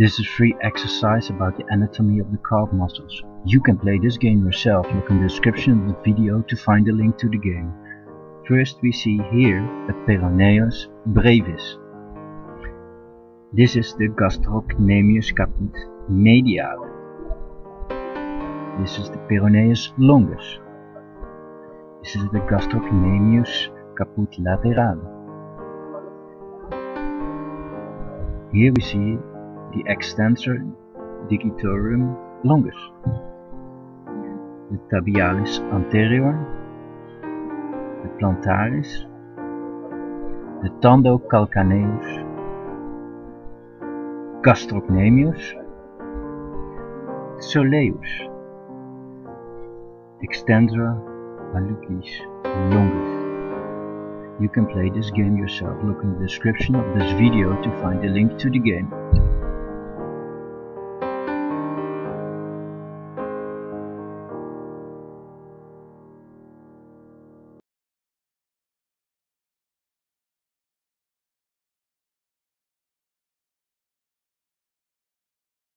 This is a free exercise about the anatomy of the calf muscles. You can play this game yourself, look in the description of the video to find a link to the game. First we see here the Peroneus brevis. This is the gastrocnemius caput mediale. This is the Peroneus longus. This is the gastrocnemius caput laterale. Here we see the extensor digitorum longus, the tibialis anterior, the plantaris, the tendo calcaneus, gastrocnemius, soleus, extensor hallucis longus. You can play this game yourself, look in the description of this video to find a link to the game.